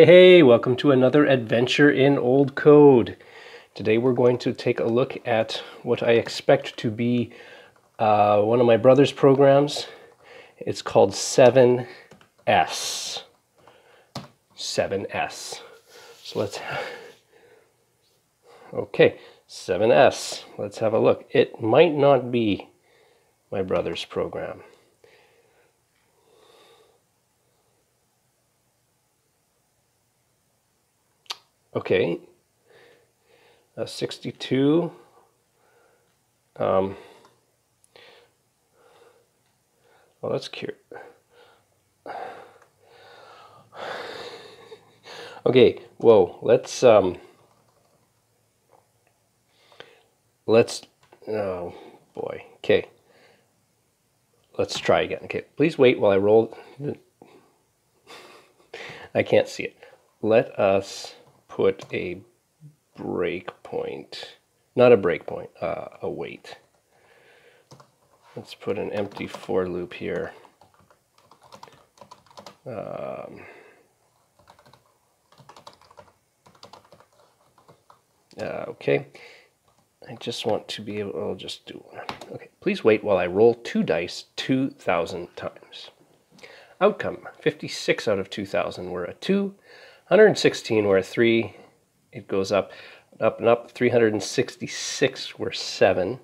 Hey, hey, welcome to another adventure in old code. Today we're going to take a look at what I expect to be uh, one of my brother's programs. It's called 7S. 7S. So let's, okay, 7S. Let's have a look. It might not be my brother's program. Okay, uh, 62. Um, well, that's cute. Okay, whoa, let's, um, let's, oh boy, okay. Let's try again. Okay, please wait while I roll. I can't see it. Let us put a breakpoint, not a breakpoint, uh, a wait. Let's put an empty for loop here. Um, uh, okay. I just want to be able, I'll just do one. Okay, please wait while I roll two dice 2,000 times. Outcome, 56 out of 2,000 were a 2, 116 were 3. It goes up, up and up. 366 were 7.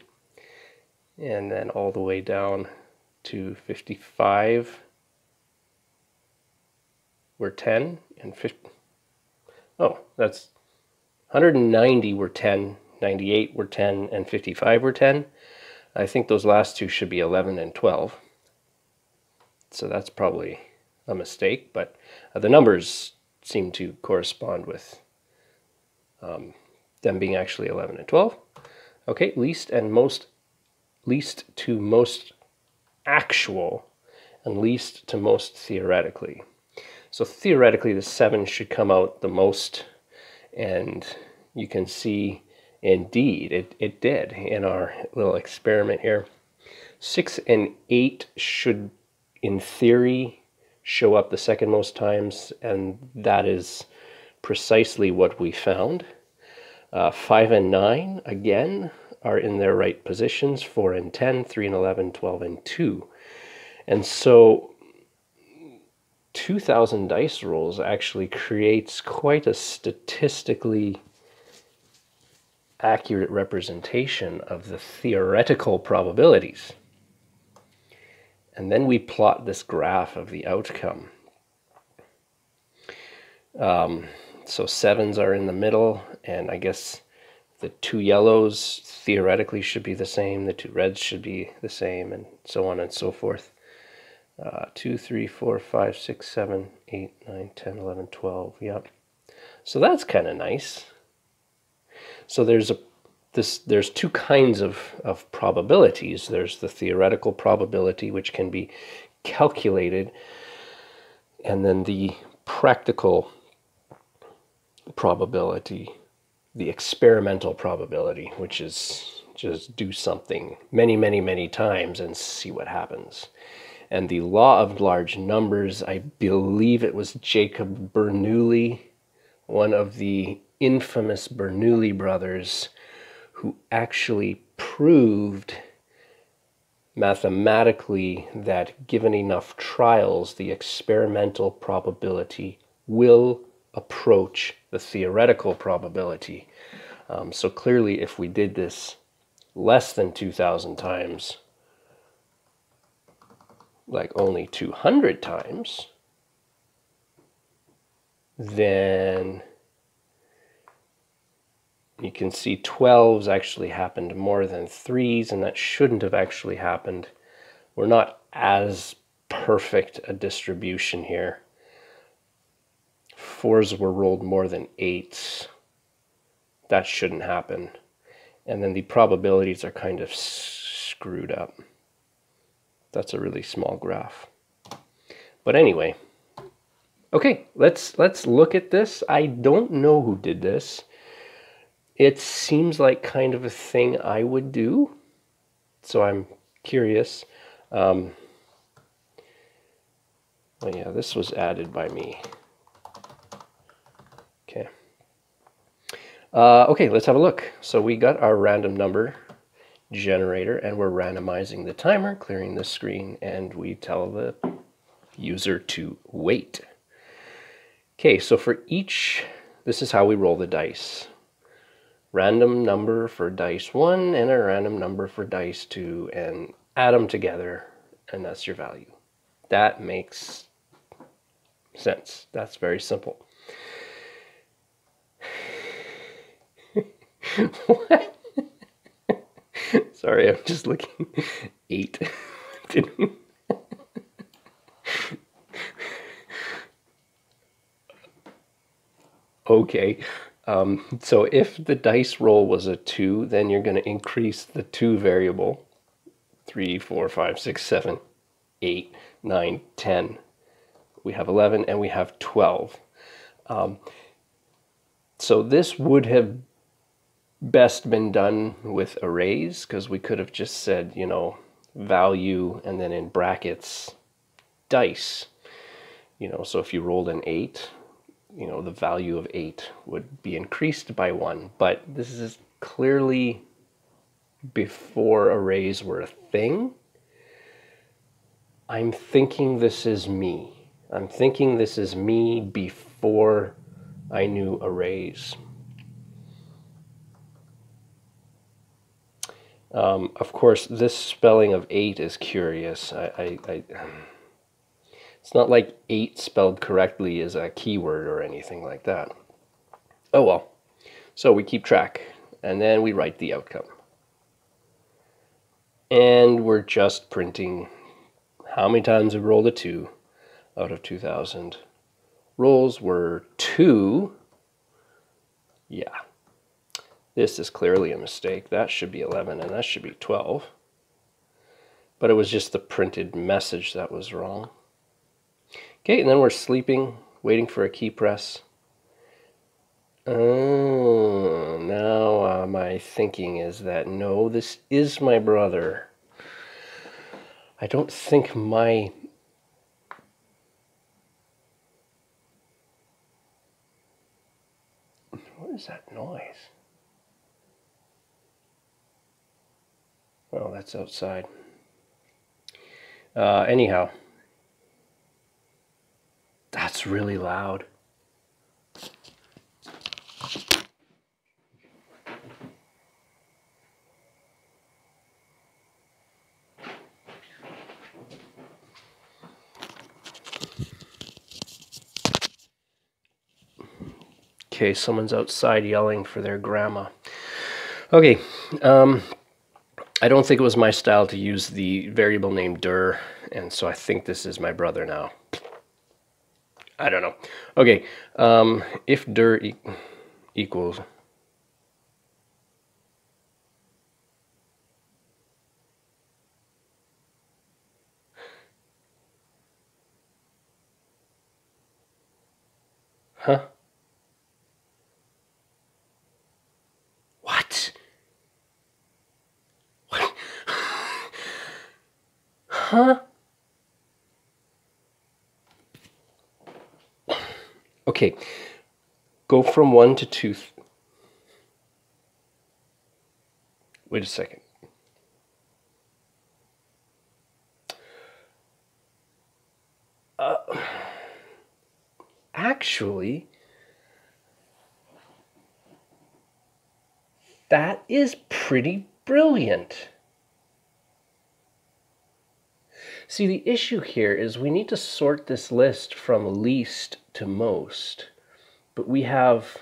And then all the way down to 55 were 10. And 50, oh, that's 190 were 10, 98 were 10, and 55 were 10. I think those last two should be 11 and 12. So that's probably a mistake, but the numbers seem to correspond with um, them being actually 11 and 12. Okay, least and most, least to most actual and least to most theoretically. So theoretically the 7 should come out the most and you can see indeed it, it did in our little experiment here. 6 and 8 should in theory show up the second most times, and that is precisely what we found. Uh, 5 and 9, again, are in their right positions, 4 and 10, 3 and 11, 12 and 2. And so 2,000 dice rolls actually creates quite a statistically accurate representation of the theoretical probabilities. And then we plot this graph of the outcome. Um, so sevens are in the middle, and I guess the two yellows theoretically should be the same, the two reds should be the same, and so on and so forth. Uh, 2, 3, 4, 5, 6, 7, 8, 9, 10, 11, 12. Yep. So that's kind of nice. So there's a this there's two kinds of, of probabilities. There's the theoretical probability, which can be calculated, and then the practical probability, the experimental probability, which is just do something many, many, many times and see what happens. And the law of large numbers, I believe it was Jacob Bernoulli, one of the infamous Bernoulli brothers, who actually proved mathematically that given enough trials, the experimental probability will approach the theoretical probability. Um, so clearly, if we did this less than 2,000 times, like only 200 times, then you can see 12s actually happened more than 3s, and that shouldn't have actually happened. We're not as perfect a distribution here. 4s were rolled more than 8s. That shouldn't happen. And then the probabilities are kind of screwed up. That's a really small graph. But anyway, okay, let's let's look at this. I don't know who did this. It seems like kind of a thing I would do, so I'm curious. Um, oh yeah, this was added by me. Uh, okay, let's have a look. So we got our random number generator and we're randomizing the timer, clearing the screen, and we tell the user to wait. Okay, so for each, this is how we roll the dice. Random number for dice one and a random number for dice two and add them together and that's your value. That makes sense. That's very simple. what? Sorry, I'm just looking. Eight. okay. Um, so if the dice roll was a 2, then you're going to increase the 2 variable. 3, 4, 5, 6, 7, 8, 9, 10. We have 11 and we have 12. Um, so this would have best been done with arrays because we could have just said, you know, value and then in brackets dice. You know, so if you rolled an 8, you know, the value of 8 would be increased by 1. But this is clearly before arrays were a thing. I'm thinking this is me. I'm thinking this is me before I knew arrays. Um, of course, this spelling of eight is curious. I, I, I, it's not like eight spelled correctly is a keyword or anything like that. Oh well. So we keep track, and then we write the outcome. And we're just printing how many times we rolled a 2 out of 2,000. Rolls were 2. Yeah, this is clearly a mistake. That should be 11 and that should be 12. But it was just the printed message that was wrong. Okay, and then we're sleeping, waiting for a key press. Oh, now uh, my thinking is that no, this is my brother. I don't think my What is that noise? Oh, that's outside. Uh, anyhow, that's really loud. Okay, someone's outside yelling for their grandma. Okay, um, I don't think it was my style to use the variable name dir, and so I think this is my brother now. I don't know. Okay, um, if dir e equals Huh? What? Huh? Okay, go from one to two. Wait a second. Uh, actually, that is pretty brilliant. See, the issue here is we need to sort this list from least to most, but we have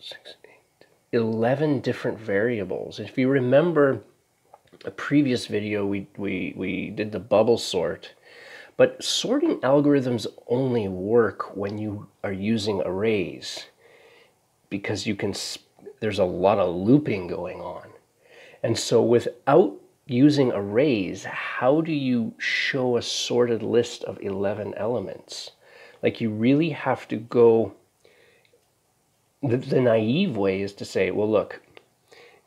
six, eight, 11 different variables. If you remember a previous video, we, we, we did the bubble sort, but sorting algorithms only work when you are using arrays because you can, there's a lot of looping going on. And so without using arrays, how do you show a sorted list of 11 elements? Like you really have to go, the, the naive way is to say, well, look,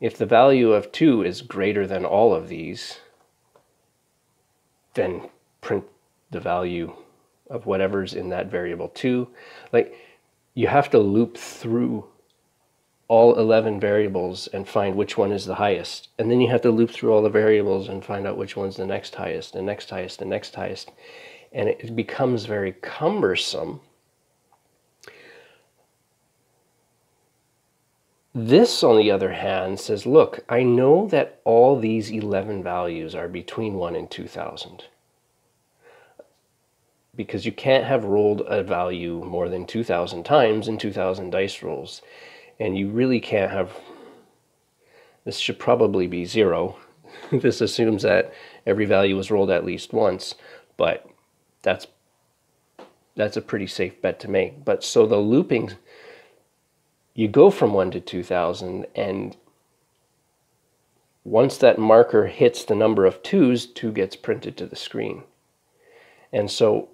if the value of 2 is greater than all of these, then print the value of whatever's in that variable 2. Like, you have to loop through all 11 variables and find which one is the highest. And then you have to loop through all the variables and find out which one's the next highest, the next highest, the next highest. And it becomes very cumbersome. This, on the other hand, says, look, I know that all these 11 values are between 1 and 2000 because you can't have rolled a value more than 2,000 times in 2,000 dice rolls. And you really can't have, this should probably be zero. this assumes that every value was rolled at least once, but that's that's a pretty safe bet to make. But so the looping, you go from 1 to 2,000, and once that marker hits the number of twos, 2 gets printed to the screen. And so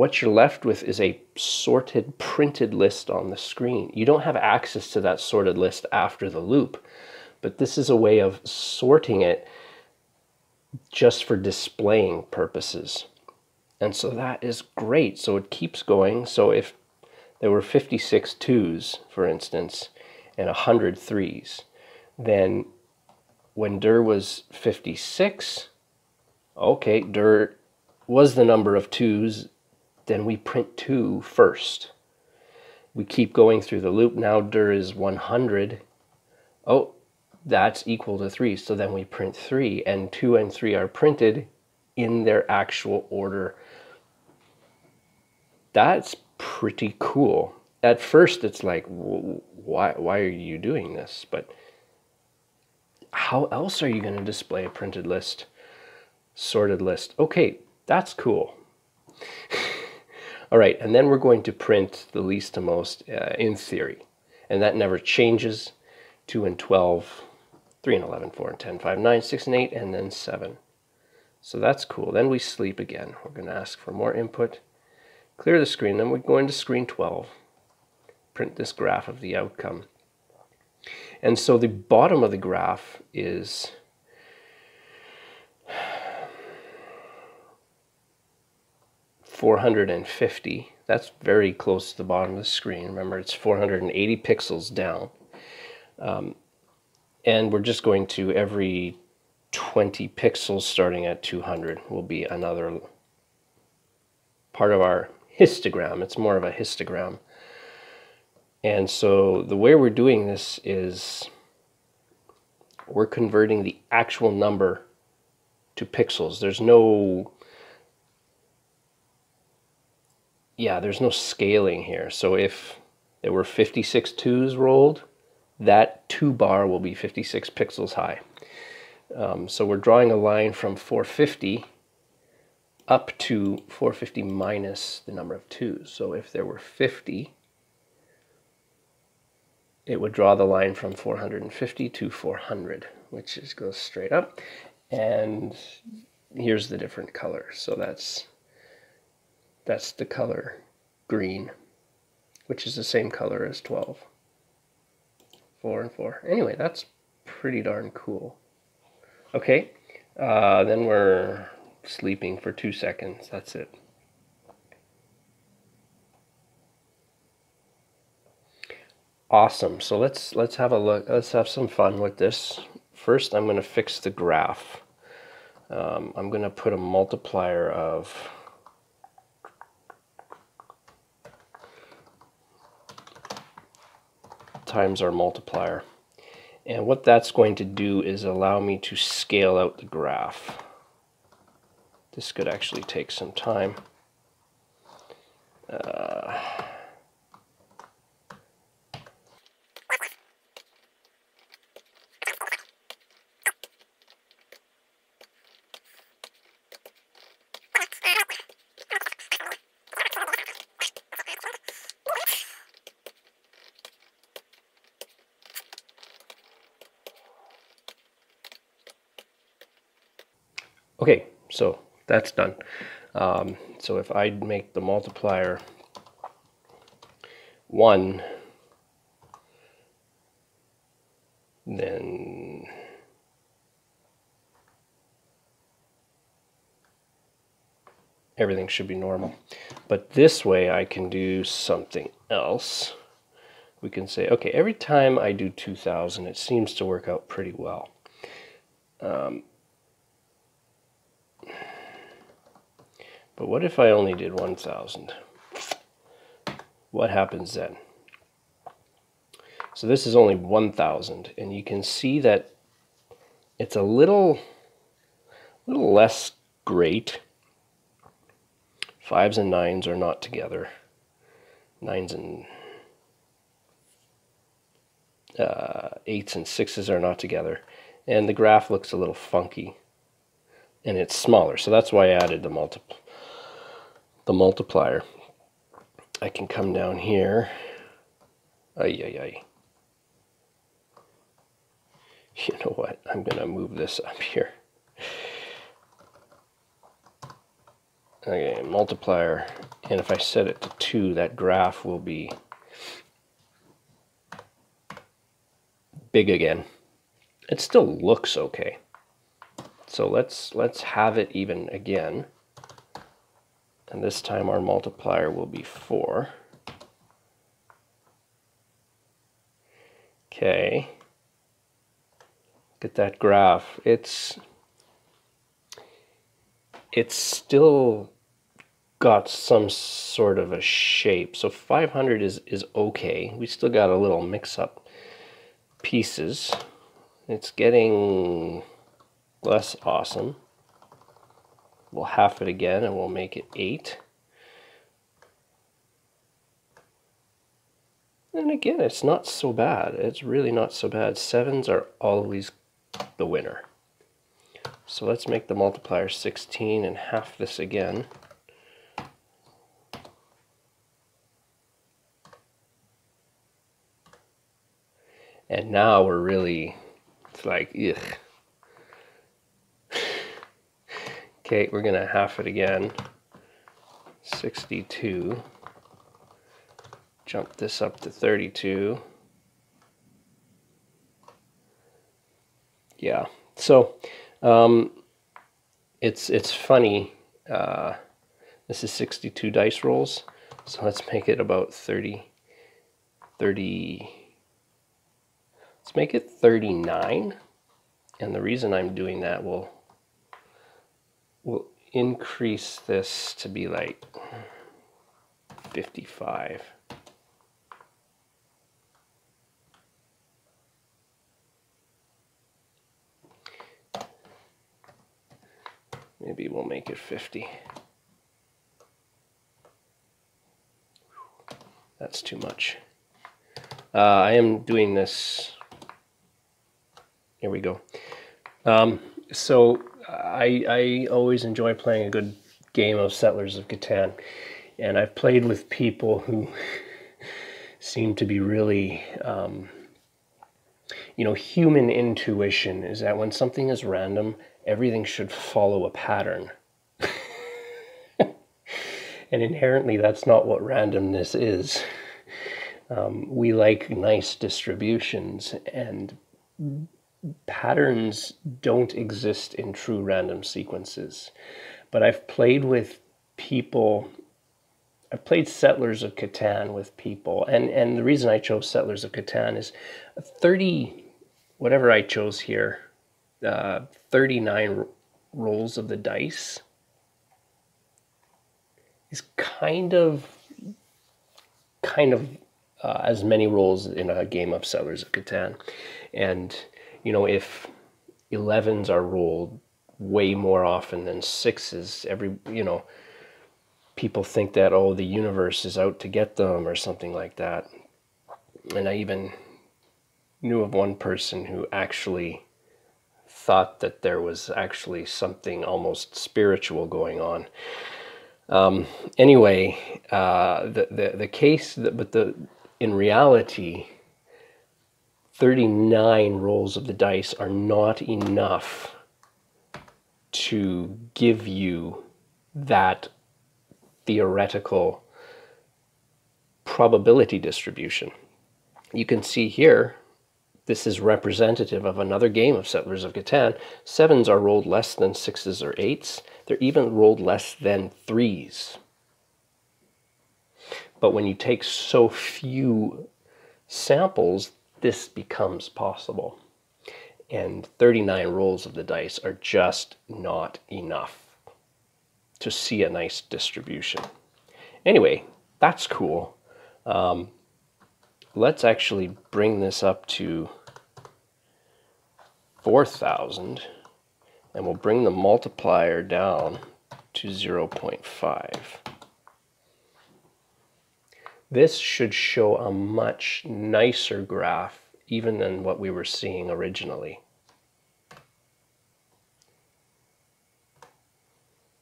what you're left with is a sorted printed list on the screen. You don't have access to that sorted list after the loop, but this is a way of sorting it just for displaying purposes. And so that is great. So it keeps going. So if there were 56 twos, for instance, and 100 threes, then when dir was 56, okay, dir was the number of twos then we print 2 first. We keep going through the loop. Now dir is 100. Oh, that's equal to 3. So then we print 3, and 2 and 3 are printed in their actual order. That's pretty cool. At first, it's like, why, why are you doing this? But how else are you going to display a printed list, sorted list? Okay, that's cool. All right, and then we're going to print the least to most uh, in theory. And that never changes. 2 and 12, 3 and 11, 4 and 10, 5, 9, 6 and 8, and then 7. So that's cool. Then we sleep again. We're going to ask for more input. Clear the screen. Then we go into screen 12. Print this graph of the outcome. And so the bottom of the graph is 450. That's very close to the bottom of the screen. Remember, it's 480 pixels down. Um, and we're just going to every 20 pixels starting at 200 will be another part of our histogram. It's more of a histogram. And so the way we're doing this is we're converting the actual number to pixels. There's no yeah, there's no scaling here. So if there were 56 twos rolled, that two bar will be 56 pixels high. Um, so we're drawing a line from 450 up to 450 minus the number of twos. So if there were 50, it would draw the line from 450 to 400, which is goes straight up. And here's the different colors. So that's that's the color green, which is the same color as 12. 4 and 4. Anyway, that's pretty darn cool. Okay, uh, then we're sleeping for two seconds. That's it. Awesome. So let's let's have a look. Let's have some fun with this. First, I'm going to fix the graph. Um, I'm going to put a multiplier of times our multiplier. And what that's going to do is allow me to scale out the graph. This could actually take some time. Uh, Okay, so that's done. Um, so if I make the multiplier 1, then everything should be normal. But this way I can do something else, we can say, okay, every time I do 2,000, it seems to work out pretty well. Um, but what if I only did 1,000? What happens then? So this is only 1,000, and you can see that it's a little, little less great. Fives and nines are not together. Nines and uh, eights and sixes are not together. And the graph looks a little funky. And it's smaller, so that's why I added the, multi the multiplier. I can come down here. Ay, ay, ay. You know what? I'm going to move this up here. Okay, multiplier. And if I set it to 2, that graph will be big again. It still looks okay. So let's let's have it even again. And this time our multiplier will be 4. Okay. Get that graph. It's it's still got some sort of a shape. So 500 is, is okay. We still got a little mix up pieces. It's getting less awesome. We'll half it again and we'll make it 8. And again, it's not so bad. It's really not so bad. Sevens are always the winner. So let's make the multiplier 16 and half this again. And now we're really, it's like, ugh. Okay, we're going to half it again. 62. Jump this up to 32. Yeah, so um, it's, it's funny. Uh, this is 62 dice rolls. So let's make it about 30, 30, Let's make it 39. And the reason I'm doing that will will increase this to be like 55. Maybe we'll make it 50. That's too much. Uh, I am doing this here we go. Um, so I, I always enjoy playing a good game of Settlers of Catan. And I've played with people who seem to be really, um, you know, human intuition is that when something is random, everything should follow a pattern. and inherently, that's not what randomness is. Um, we like nice distributions, and patterns don't exist in true random sequences. But I've played with people, I've played Settlers of Catan with people, and, and the reason I chose Settlers of Catan is 30, whatever I chose here, uh, 39 rolls of the dice is kind of, kind of uh, as many rolls in a game of Settlers of Catan. And you know, if 11s are rolled way more often than sixes, every, you know, people think that, oh, the universe is out to get them or something like that. And I even knew of one person who actually thought that there was actually something almost spiritual going on. Um, anyway, uh, the, the, the case, that, but the, in reality, 39 rolls of the dice are not enough to give you that theoretical probability distribution. You can see here, this is representative of another game of Settlers of Catan. Sevens are rolled less than sixes or eights. They're even rolled less than threes. But when you take so few samples, this becomes possible. And 39 rolls of the dice are just not enough to see a nice distribution. Anyway, that's cool. Um, let's actually bring this up to 4,000 and we'll bring the multiplier down to 0.5. This should show a much nicer graph even than what we were seeing originally.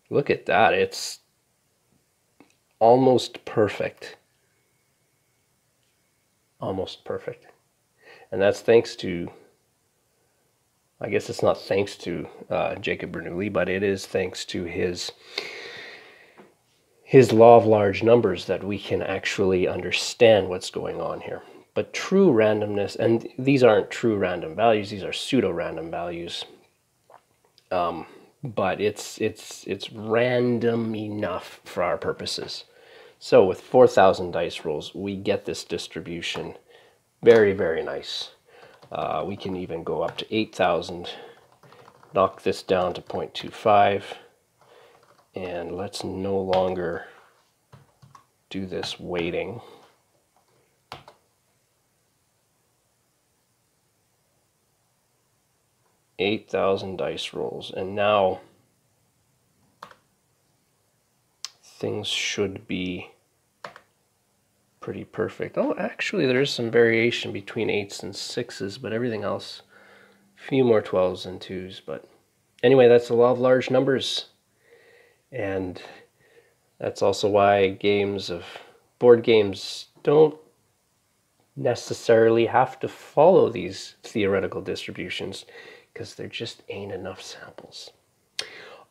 Look at that, it's almost perfect. Almost perfect. And that's thanks to, I guess it's not thanks to uh, Jacob Bernoulli, but it is thanks to his his law of large numbers that we can actually understand what's going on here. But true randomness, and these aren't true random values, these are pseudo-random values. Um, but it's, it's, it's random enough for our purposes. So with 4,000 dice rolls, we get this distribution. Very, very nice. Uh, we can even go up to 8,000, knock this down to 0.25, and let's no longer do this waiting. Eight thousand dice rolls, and now things should be pretty perfect. Oh, actually, there is some variation between eights and sixes, but everything else, a few more 12s and twos. But anyway, that's the law of large numbers. And that's also why games of board games don't necessarily have to follow these theoretical distributions because there just ain't enough samples.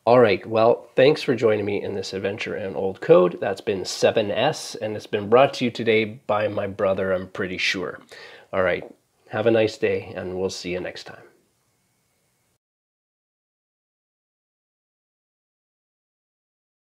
All right, well, thanks for joining me in this adventure in old code. That's been 7S, and it's been brought to you today by my brother, I'm pretty sure. All right, have a nice day, and we'll see you next time.